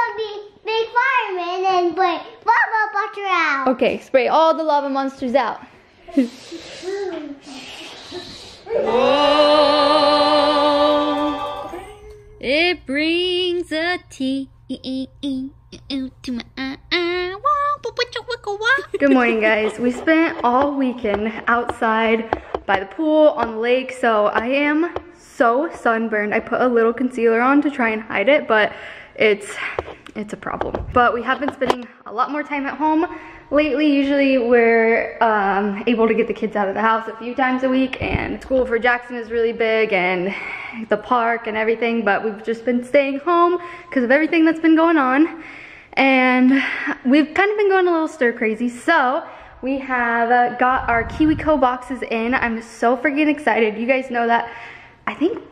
gonna be big fireman and put lava butter out. Okay, spray all the lava monsters out. oh, it brings a tea to my Good morning, guys. We spent all weekend outside by the pool, on the lake, so I am so sunburned. I put a little concealer on to try and hide it, but it's it's a problem. But we have been spending a lot more time at home lately. Usually we're um, able to get the kids out of the house a few times a week and school for Jackson is really big and the park and everything, but we've just been staying home because of everything that's been going on. And we've kind of been going a little stir crazy. So we have uh, got our KiwiCo boxes in. I'm so freaking excited. You guys know that I think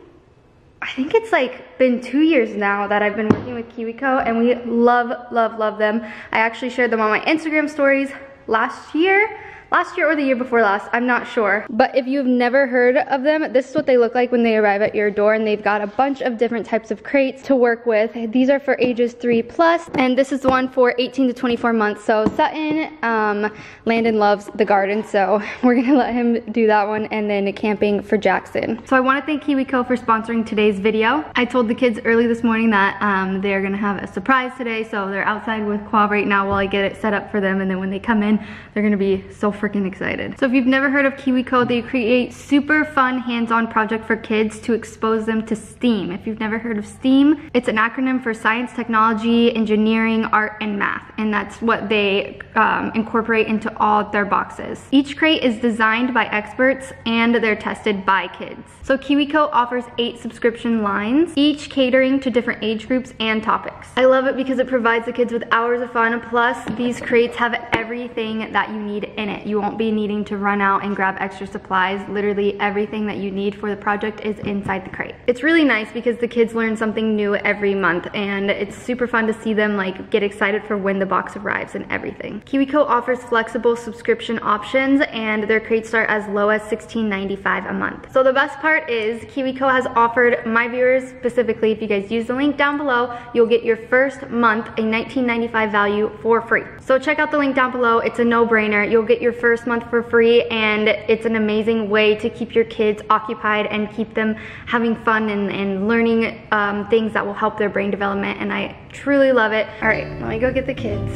I think it's like been two years now that I've been working with KiwiCo and we love, love, love them. I actually shared them on my Instagram stories last year last year or the year before last, I'm not sure. But if you've never heard of them, this is what they look like when they arrive at your door and they've got a bunch of different types of crates to work with. These are for ages three plus, and this is the one for 18 to 24 months. So Sutton, um, Landon loves the garden, so we're gonna let him do that one, and then camping for Jackson. So I wanna thank KiwiCo for sponsoring today's video. I told the kids early this morning that um, they're gonna have a surprise today, so they're outside with Khoa right now while I get it set up for them, and then when they come in, they're gonna be so freaking excited. So if you've never heard of KiwiCo, they create super fun hands-on project for kids to expose them to STEAM. If you've never heard of STEAM, it's an acronym for science, technology, engineering, art, and math. And that's what they um, incorporate into all their boxes. Each crate is designed by experts and they're tested by kids. So KiwiCo offers eight subscription lines, each catering to different age groups and topics. I love it because it provides the kids with hours of fun. Plus, these crates have everything that you need in it. You won't be needing to run out and grab extra supplies. Literally everything that you need for the project is inside the crate. It's really nice because the kids learn something new every month and it's super fun to see them like get excited for when the box arrives and everything. KiwiCo offers flexible subscription options and their crates start as low as $16.95 a month. So the best part is KiwiCo has offered my viewers specifically, if you guys use the link down below, you'll get your first month a $19.95 value for free. So check out the link down below. It's a no-brainer. You'll get your first month for free and it's an amazing way to keep your kids occupied and keep them having fun and, and learning um, things that will help their brain development and I truly love it. All right, let me go get the kids.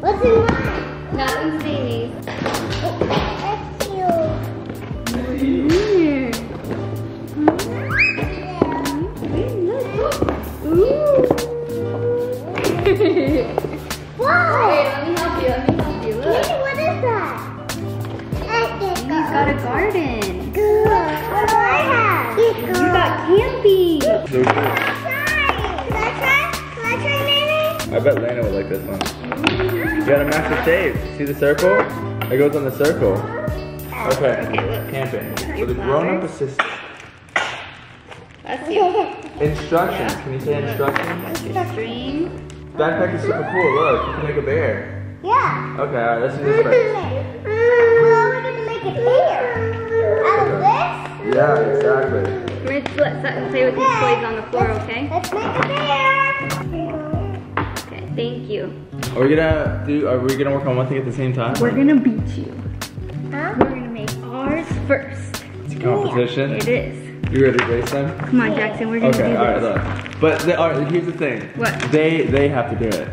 What's in mine? Nothing's Amy's. You gotta match the shape. See the circle? It goes on the circle. Okay. Camping. With a grown-up assistant. That's you. Instructions. Can you say instructions? String. Backpack is super cool. Look, you can make a bear. Yeah. Okay, alright, let's do this first. Well, we're gonna make it bigger. Out of this? Yeah, exactly. I'm gonna let Sutton play with his toys on the floor, okay? Let's make a bear. Okay, thank you. Are we gonna do, are we gonna work on one thing at the same time? We're gonna beat you. Huh? We're gonna make ours first. It's a competition. It is. You ready to race them? Come on, Jackson, we're gonna Okay, do alright, this. look. But, they, alright, here's the thing. What? They, they have to do it.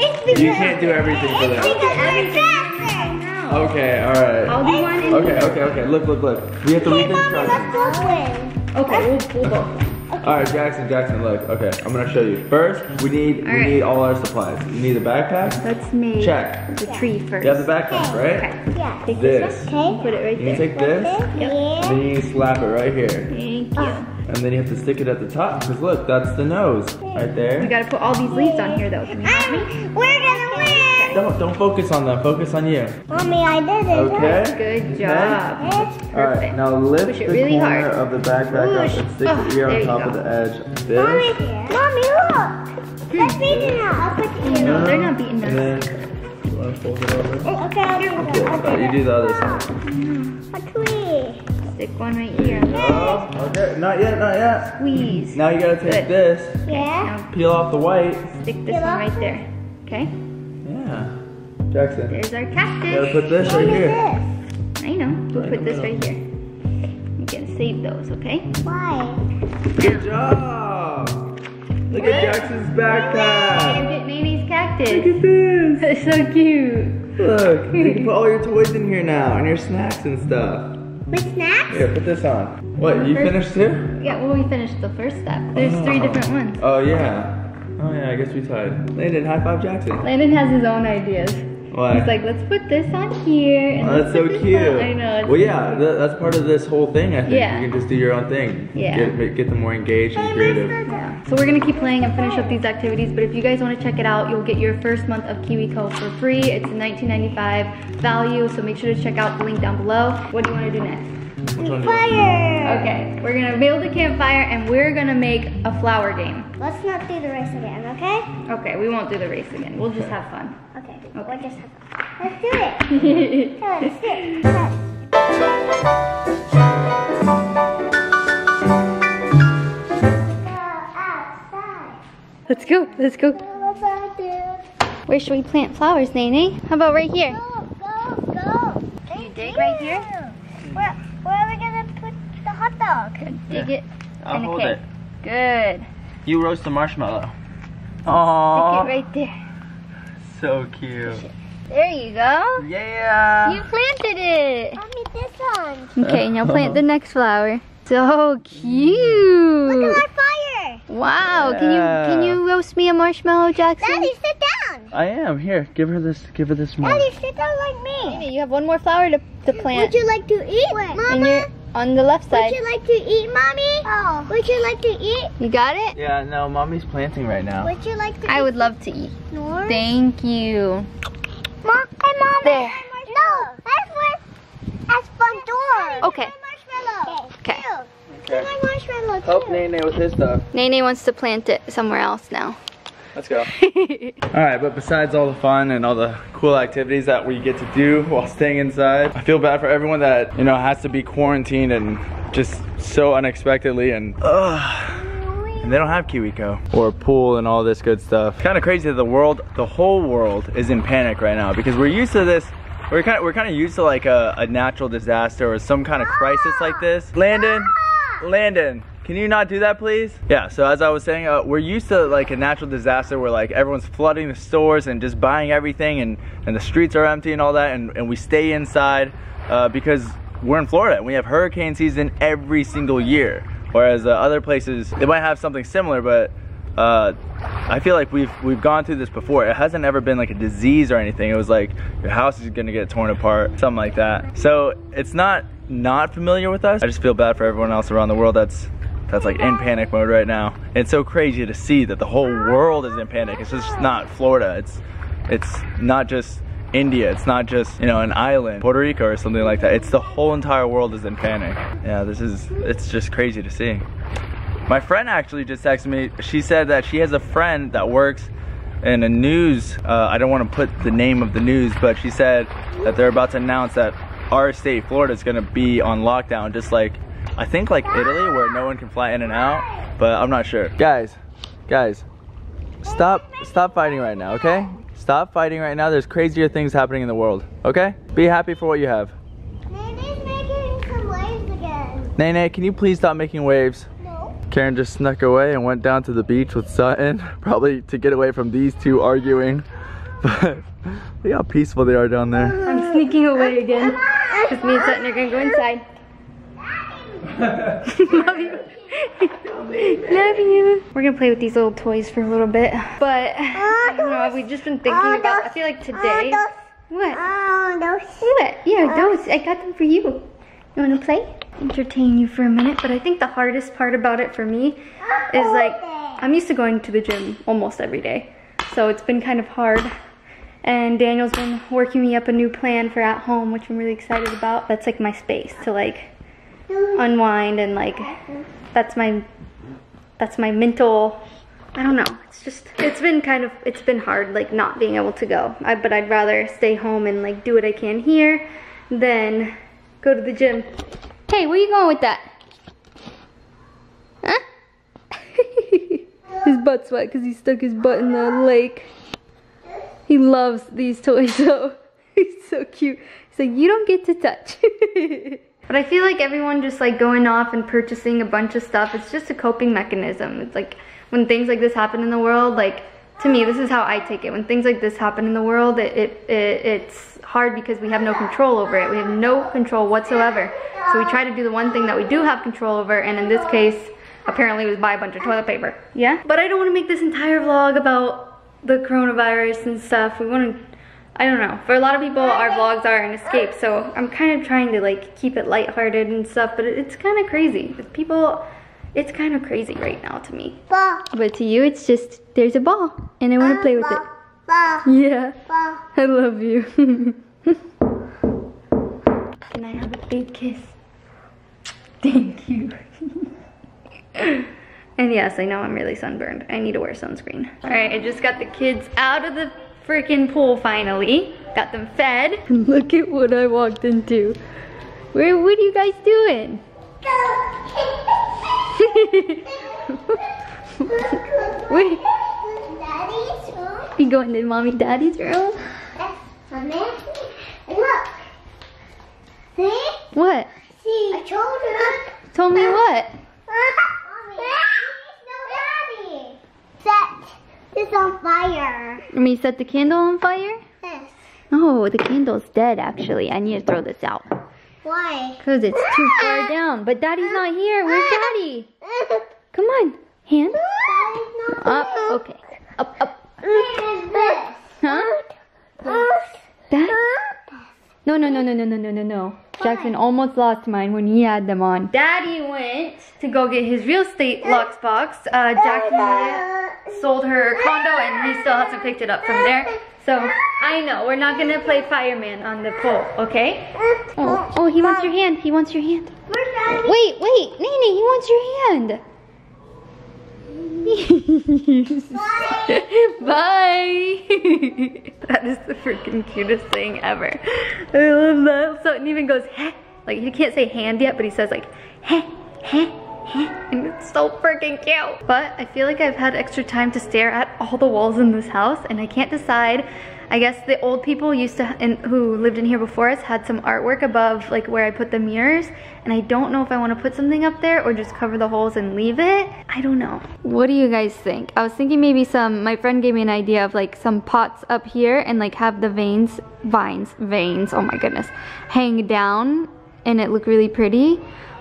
It's because You can't do everything for It's them. because we're faster. Okay, alright. I'll do one and Okay, okay, okay. Look, look, look. We have to read the Mommy, let's instructions. go. Okay, we'll, we'll go. All right, Jackson, Jackson, look. Okay, I'm gonna show you. First, we need we All right. need all our supplies. You need a backpack. Let's make Check. the tree first. You have the backpack, right? Okay. Yeah. Take This. Okay. Put it right You there. take this, Yeah. then you slap it right here, Thank you. and then you have to stick it at the top. Cause look, that's the nose right there. We gotta put all these leaves on here though. Can you help me? Um, we're gonna win. Don't don't focus on them. Focus on you. Mommy, I did it. Okay. Good Okay? job. It's All right, now lift Push it the really corner hard. of the backpack up and stick Oh, the ear on top go. of the edge. Mommy, This. mommy, Mommy, look. Let's beat it up. I'll put it No, they're not beating us. then want to fold it over? Okay, I'll do Okay, that. uh, you do the other side. A tree. Stick one right here. Oh, okay. Not yet, not yet. Squeeze. Now you gotta take Good. this, Yeah. Peel off the white. stick this one right there. Okay. Yeah. Jackson. There's our You gotta cactus. put this What right here. this? I know. We'll Right put this right here. You can save those, okay? Why? Good job. Look at Jackson's And backpack. get Nene's Look cactus. Look at this. That's so cute. Look, you can put all your toys in here now and your snacks and stuff. With snacks? Here, put this on. What, you finished too? Yeah, well, we finished the first step. There's oh. three different ones. Oh, yeah. Oh, yeah, I guess we tied. Landon, high five Jackson. Landon has his own ideas. Why? He's like, let's put this on here. And Oh, that's so cute. on- I know. it's- Well, yeah, th- that's part of this whole thing. I think Yeah. you can just do your own thing. Yeah. Get, get them more engaged and creative. Yeah. So we're gonna keep playing and finish up these activities, but if you guys wanna check it out, you'll get your first month of KiwiCo for free. It's $19.95 value, so make sure to check out the link down below. What do you wanna do next? Which one do you want? Fire. Okay, we're gonna build a campfire and we're gonna make a flower game. Let's not do the race again, okay? Okay, we won't do the race again. We'll just have fun. Okay. Okay. We'll just have Let's do it. Come on, let's do it. Go. Let's go, let's go. Go outside, dude. Where should we plant flowers, Nene? How about right here? Go, go, go. Can you dig right here where are we gonna put the hot dog? Dig it. I'll hold cake. it. Good. You roast the marshmallow. Stick Aww. it right there. So cute. There you go. Yeah. You planted it. Mommy, this one. Okay, now plant the next flower. So cute. Look at our fire. Wow, can you can you roast me a marshmallow, Jackson? Daddy, sit down. I am. Here, give her this. Give her this more. Daddy, sit down like me. Nene, you have one more flower to, to plant. Would you like to eat? and Mama, you're on the left side. would you like to eat, Mommy? Oh. Would you like to eat? You got it? Yeah, no, mommy's planting right now. Would you like to I eat? would love to eat. Yours? Thank you. Mom, hey, Mom. There. No, that's where, that's front door. Okay. Marshmallow. Okay. Get my marshmallow Help too. Nene with his stuff. Nene wants to plant it somewhere else now. Let's go. All right, but besides all the fun and all the cool activities that we get to do while staying inside, I feel bad for everyone that, you know, has to be quarantined and just so unexpectedly and ugh. And they don't have KiwiCo or pool and all this good stuff. Kind of crazy that the world, the whole world is in panic right now because we're used to this we're kind of, we're kind of used to like a, a natural disaster or some kind of crisis like this. Landon, Landon, can you not do that please? Yeah, so as I was saying, uh, we're used to like a natural disaster where like everyone's flooding the stores and just buying everything and, and the streets are empty and all that and, and we stay inside uh, because we're in Florida and we have hurricane season every single year. Whereas uh, other places, they might have something similar, but uh, I feel like we've we've gone through this before. It hasn't ever been like a disease or anything. It was like your house is gonna get torn apart, something like that. So it's not not familiar with us. I just feel bad for everyone else around the world that's that's like in panic mode right now. It's so crazy to see that the whole world is in panic. It's just not Florida. It's it's not just India. It's not just, you know, an island, Puerto Rico or something like that. It's the whole entire world is in panic. Yeah, this is it's just crazy to see. My friend actually just texted me. She said that she has a friend that works in a news. Uh, I don't want to put the name of the news, but she said that they're about to announce that our state, Florida, is going to be on lockdown, just like I think like Italy, where no one can fly in and out. But I'm not sure. Guys, guys, stop, stop fighting right now, okay? Stop fighting right now. There's crazier things happening in the world. Okay? Be happy for what you have. Nene's making some waves again. Nene, can you please stop making waves? No. Keren just snuck away and went down to the beach with Sutton, probably to get away from these two arguing. But look how peaceful they are down there. I'm sneaking away again. Because me and Sutton are gonna go inside. Love you. Love you. We're gonna play with these little toys for a little bit. But I don't know, we've just been thinking about I feel like today What? Oh, those. What? Yeah, those. I got them for you. You wanna play? Entertain you for a minute, but I think the hardest part about it for me is like I'm used to going to the gym almost every day. So it's been kind of hard. And Daniel's been working me up a new plan for at home, which I'm really excited about. That's like my space to like unwind and like that's my that's my mental I don't know. It's just, it's been kind of, it's been hard, like not being able to go. I, but I'd rather stay home and like do what I can here than go to the gym. Hey, where you going with that? Huh? his butt's wet because he stuck his butt in the lake. He loves these toys though. He's so cute. He's like, you don't get to touch. but I feel like everyone just like going off and purchasing a bunch of stuff, it's just a coping mechanism. It's like when things like this happen in the world, like to me, this is how I take it. When things like this happen in the world, it, it, it, it's hard because we have no control over it. We have no control whatsoever. So we try to do the one thing that we do have control over, and in this case, apparently it was buy a bunch of toilet paper. Yeah? But I don't want to make this entire vlog about the coronavirus and stuff. We want to, I don't know. For a lot of people, our vlogs are an escape, so I'm kind of trying to like keep it lighthearted and stuff, but it's kind of crazy. People, it's kind of crazy right now to me. Ball. But to you, it's just, there's a ball, and I want to play with it. Ball. Yeah, Ball. I love you. Can I have a big kiss? Thank you. and yes, I know I'm really sunburned. I need to wear sunscreen. All right, I just got the kids out of the freaking pool finally. Got them fed. And look at what I walked into. Where, what are you guys doing? Wait, Daddy's room. you going to mommy daddy's room? Mommy. Look. See? What? See? I told her. Told me what? Mommy. No daddy. Set this on fire. Let me set the candle on fire? Yes. Oh, the candle's dead actually. I need to throw this out. Why? Because it's too far down. But daddy's not here. Where's daddy? Come on. Hand? Daddy's not Up. here. Okay. Up, up. This. Huh? That? No, no, no, no, no, no, no, no, no. Jackson almost lost mine when he had them on. Daddy went to go get his real estate locks box. Uh, Jackie sold her condo and he still hasn't picked it up from there. So I know we're not gonna play fireman on the pole, okay? Oh, oh, he wants your hand. He wants your hand. Wait, wait, Nene, he wants your hand. Bye. Bye. that is the freaking cutest thing ever. I love that. So it even goes heh. Like he can't say hand yet, but he says like heh, heh, heh. And it's so freaking cute. But I feel like I've had extra time to stare at all the walls in this house and I can't decide. I guess the old people used to, and who lived in here before us had some artwork above like where I put the mirrors. And I don't know if I want to put something up there or just cover the holes and leave it. I don't know. What do you guys think? I was thinking maybe some, my friend gave me an idea of like some pots up here and like have the veins, vines, veins, oh my goodness, hang down and it look really pretty.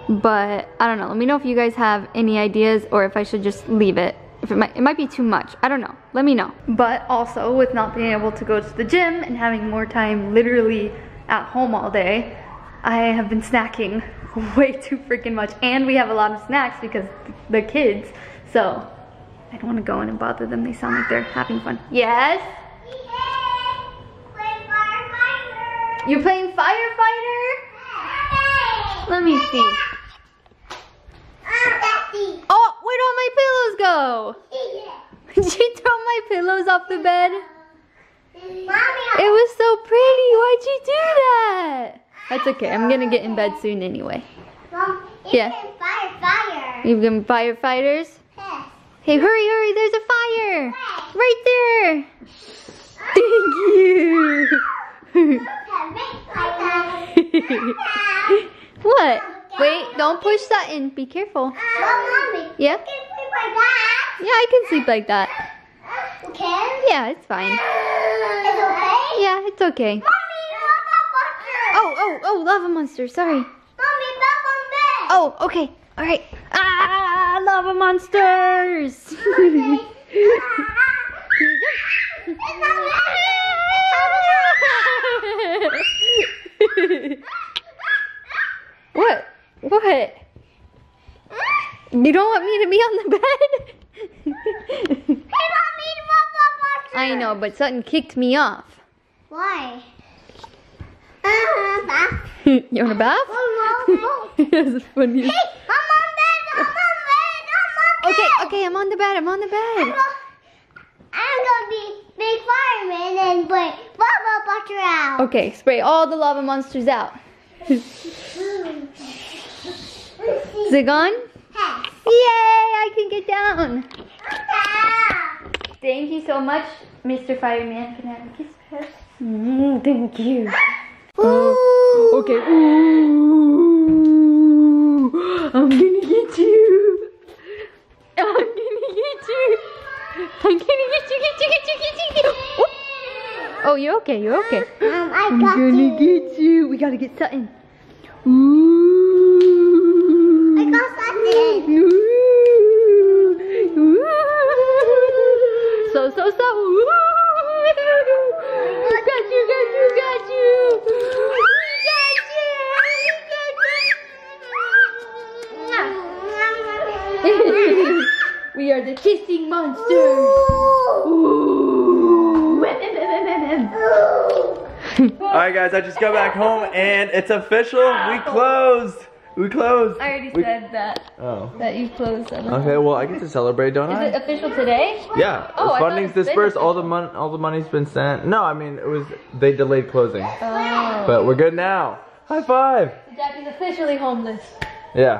But I don't know. Let me know if you guys have any ideas or if I should just leave it. If it might, it might be too much. I don't know. Let me know. But also with not being able to go to the gym and having more time literally at home all day, I have been snacking way too freaking much. And we have a lot of snacks because the kids. So I don't want to go in and bother them. They sound like they're having fun. Yes? You're playing firefighter? Let me see. Oh, where'd all my pillows go? Did you throw my pillows off the bed? It was so pretty. Why'd you do that? That's okay. I'm gonna get in bed soon anyway. Yeah. Fire, fire. You've been firefighters? Hey, hurry, hurry. There's a fire. Right there. Thank you. what? Wait, don't push that in. Be careful. Mommy, Yeah? you can sleep like that. Yeah, I can sleep like that. Okay? Yeah, it's fine. It's okay? Yeah, it's okay. Mommy, Papa Buster. Oh, oh, oh, lava monster. Sorry. Mommy, back on bed. Oh, okay. All right. Ah, lava monsters. what? You don't want me to be on the bed? I know, but something kicked me off. Why? You want a bath? That's funny. Hey, I'm on bed. I'm on bed. I'm on bed. Okay, Okay, I'm on the bed. I'm on the bed. I'm gonna be big fireman and play bubble butter out. Okay, spray all the lava monsters out. Is it gone? Yay! I can get down. Thank you so much, Mr. Fireman. Can I have a kiss? Mm, thank you. Oh, okay. Ooh, I'm gonna get you. I'm gonna get you. I'm gonna get you, get you, get you, get you, get you. Oh, oh you're okay, you're okay. Um, I I'm gonna you. get you. We gotta get something. Ooh. I got something. Ooh. Ooh. So, so, so. Got you, got you, got you. We got you. Got you. we are the kissing monsters. All right, guys, I just got back home and it's official. We closed. We closed. I already We- said that, Oh. that you closed. Okay, well, I get to celebrate, don't Is I? it official today? Yeah, Oh, I thought funding's dispersed. All the official. mon- all the money's been sent. No, I mean it was they delayed closing, Oh. but we're good now. High five. Jackie's officially homeless. Yeah,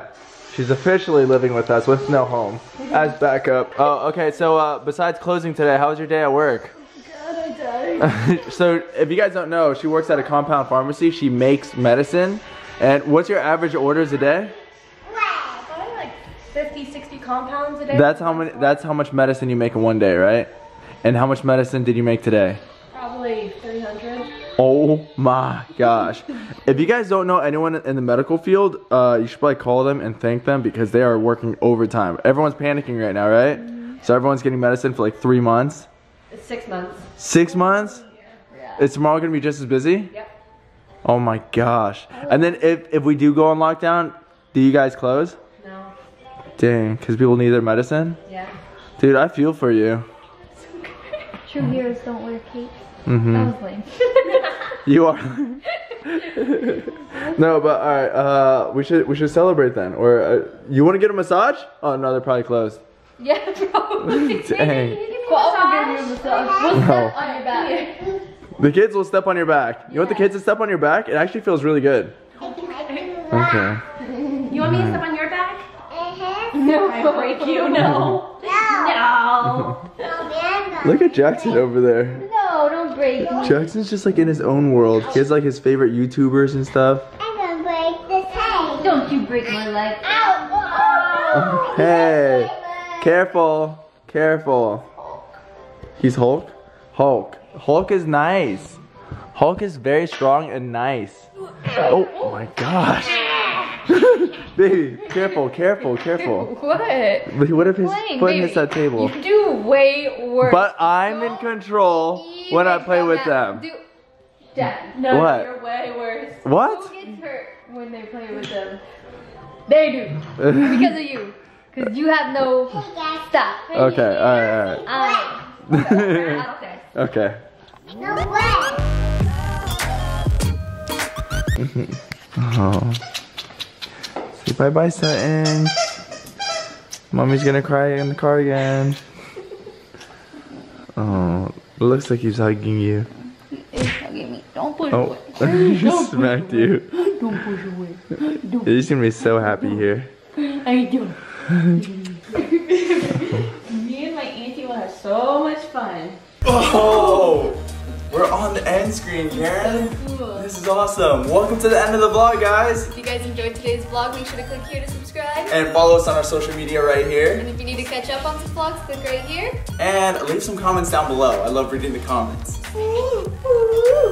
she's officially living with us with no home as backup. Oh, okay. So uh, besides closing today, how was your day at work? so if you guys don't know, she works at a compound pharmacy. She makes medicine. And what's your average orders a day? Probably like 50, 60 compounds a day. That's how many. That's how much medicine you make in one day, right? And how much medicine did you make today? Probably 300. Oh my gosh. If you guys don't know anyone in the medical field, uh, you should probably call them and thank them because they are working overtime. Everyone's panicking right now, right? So everyone's getting medicine for like three months, It's six months. six months. Is tomorrow gonna be just as busy? Yep. Oh my gosh. And then if, if we do go on lockdown, do you guys close? No. Dang, because people need their medicine? Yeah. Dude, I feel for you. True heroes don't wear capes. hmm That was lame. You are. no, but all right. Uh, we should we should celebrate then. Or uh, you want to get a massage? Oh no, they're probably closed. yeah, probably. Dang. Well, I'll give you a massage. We'll No. step on your back. The kids will step on your back. You want the kids to step on your back? It actually feels really good. Okay. You want me to step on your back? Uh-huh. No. I break you? No. No. No. No. Look at Jackson over there. No, don't break me. Jackson's just like in his own world. He has like his favorite YouTubers and stuff. I'm gonna break this head. Don't you break my leg. Ow. Hey, careful, careful. He's Hulk? Hulk. Hulk is nice. Hulk is very strong and nice. Oh my gosh. Baby, careful, careful, careful. What? What if his Playing, foot baby. hits that table? You do way worse. But I'm in control when I play with them. Do- Dad, No, What? you're way worse. What? who gets hurt when they play with them? They do. Because of you. Because you have no stop. okay, alright, I alright. out um, there. okay. No way. Oh. Say bye bye, Sutton. Mommy's gonna cry in the car again. Oh, looks like he's hugging you. It's hugging me. Don't push Oh, away. he smacked you. Don't push away. He's gonna be so happy here. I do. Me and my auntie will have so much fun. Oh, we're on the end screen, Keren. This is awesome. Welcome to the end of the vlog, guys. If you guys enjoyed today's vlog, make sure to click here to subscribe. And follow us on our social media right here. And if you need to catch up on some vlogs, click right here. And leave some comments down below. I love reading the comments. Ooh.